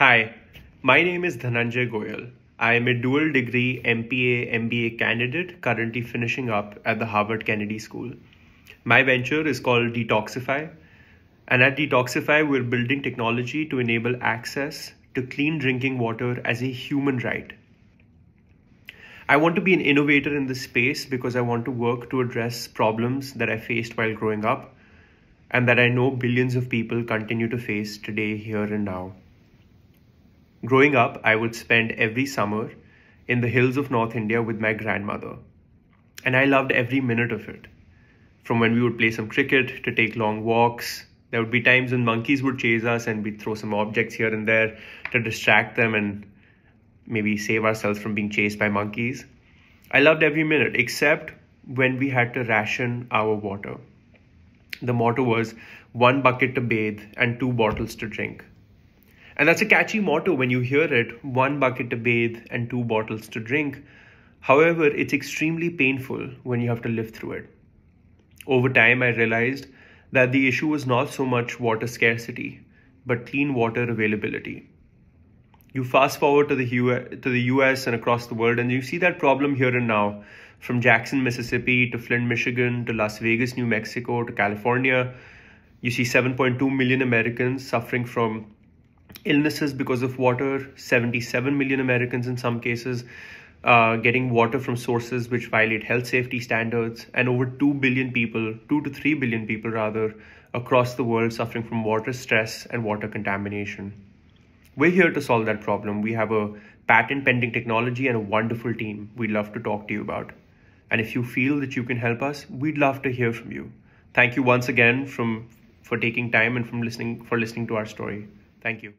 Hi, my name is Dhananjay Goel. I am a dual degree MPA MBA candidate currently finishing up at the Harvard Kennedy School. My venture is called DetoXyFi, and at DetoXyFi, we're building technology to enable access to clean drinking water as a human right. I want to be an innovator in this space because I want to work to address problems that I faced while growing up and that I know billions of people continue to face today, here, and now. Growing up, I would spend every summer in the hills of North India with my grandmother. And I loved every minute of it. From when we would play some cricket to take long walks, there would be times when monkeys would chase us and we'd throw some objects here and there to distract them and maybe save ourselves from being chased by monkeys. I loved every minute except when we had to ration our water. The motto was one bucket to bathe and two bottles to drink. And that's a catchy motto when you hear it one bucket to bathe and two bottles to drink. However, it's extremely painful when you have to live through it. Over time, I realized that the issue was not so much water scarcity, but clean water availability. You fast forward to the, US, to the US and across the world, and you see that problem here and now from Jackson, Mississippi to Flint, Michigan to Las Vegas, New Mexico to California. You see 7.2 million Americans suffering from illnesses because of water, 77 million Americans in some cases uh, getting water from sources which violate health safety standards, and over 2 billion people, 2 to 3 billion people rather, across the world suffering from water stress and water contamination. We're here to solve that problem. We have a patent pending technology and a wonderful team we'd love to talk to you about. And if you feel that you can help us, we'd love to hear from you. Thank you once again from for taking time and from listening for listening to our story. Thank you.